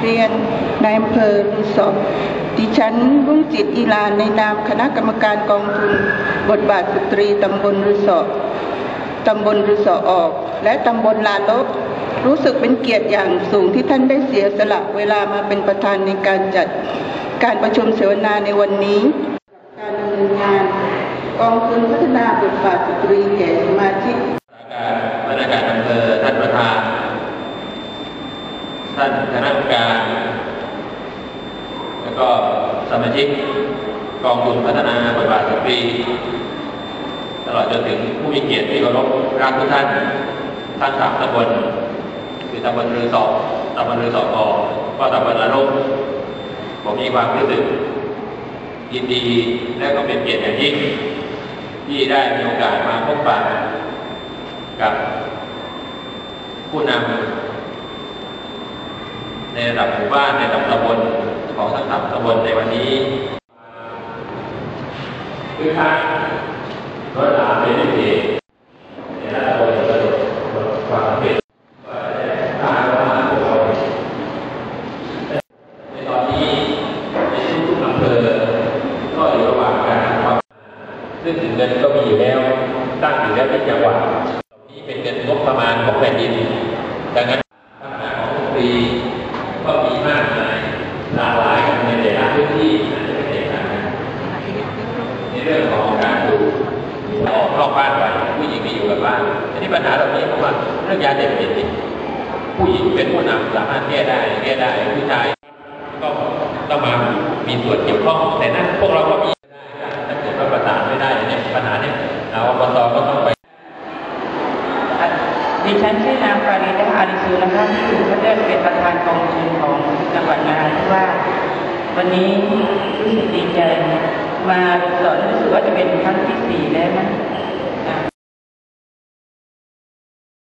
เรียนนายอำเภอรุสอบดิฉันรุ่งจิตอีลานในนามคณะกรรมการกองทุน บทบาทสตรีตำบลรุสอบตำบลรุสอออก และตำบลลาลบรู้สึกเป็นเกียรติอย่างสูงที่ท่านได้เสียสละเวลามาเป็นประธานในการจัดการประชุมเสวนาในวันนี้ การดำเนินงาน กองทุนพัฒนาบทบาทสตรีแก่สมาชิก การพนักงานอำเภอท่านประธาน ท่านคณะกรรมการ แล้วก็สมาชิกกองทุนพัฒนาบทบาทสตรีตลอดจนถึงผู้มีเกียรติที่เคารพรักทุกท่าน ท่านสามตำบลคือตำบลรือสองตำบลรือสองกอก็ตำบลละลกผมมีความรู้สึกยินดีและก็เป็นเกียรติอย่างยิ่งที่ได้มีโอกาสมาพบปะกับผู้นำ ในระดับหมู่บ้านในระดับตำบลของทั้งสามตำบลในวันนี้คือทางรถลาเป็นเหตุในระดับตำบลกระโดดความเป็นว่าได้ทางเข้ามาพวกเราในตอนนี้ในทุกๆอำเภอก็อยู่ระหว่างการทำความซึ่งเงินก็มีอยู่แล้วตั้งอยู่แล้วที่จังหวัดนี้เป็นเงินงบประมาณของแผ่นดินดังนั้นปัญหาของดนตรีก็มีมากมายหลากหลายกันในแต่ละพื้นที่อาจจะไม่แตกต่างกันใน เรื่องของการดูออกนอกบ้านไปผู้หญิงไม่อยู่กับบ้านอันนี้ปัญหาเหล่านี้ผมว่าเรื่องยาเสพติดผู้หญิงเป็นผู้นำสามารถแก้ได้แก้ได้ผู้ชายก็ต้องมามีส่วนเกี่ยวข้องแต่นั้นพวกเราก็มีถ้าเกิดว่าประสานไม่ได้เนี่ยปัญหาเนี่ยเอาอบตก็ต้องไปดิฉันชื่อนางปาริดาอาริสูนะคะที่ถูกคัดเลือกเป็นประธานกองทุนของจังหวัดนราธิวาสวันนี้รู้สึกดีใจ มาสอนรู้สึกว่าจะเป็นครั้งที่สี่แล้วนะ